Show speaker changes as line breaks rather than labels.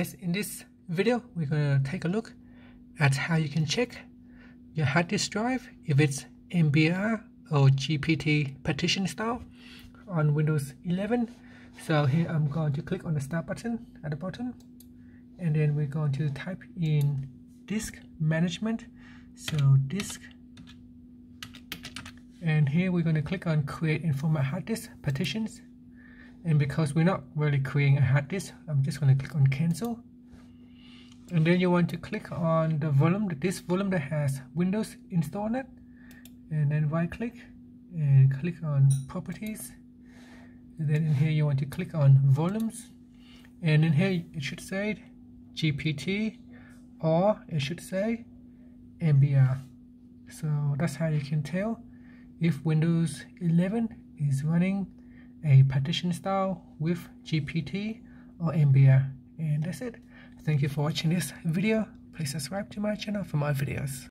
In this video, we're going to take a look at how you can check your hard disk drive if it's MBR or GPT partition style on Windows 11. So here I'm going to click on the start button at the bottom and then we're going to type in disk management. So disk and here we're going to click on create and format hard disk partitions and because we're not really creating a hard disk I'm just going to click on cancel. And then you want to click on the volume this volume that has Windows installed on it. And then right click and click on properties. And then in here you want to click on volumes. And in here it should say GPT or it should say MBR so that's how you can tell if Windows 11 is running a partition style with GPT or MBR. And that's it. Thank you for watching this video. Please subscribe to my channel for more videos.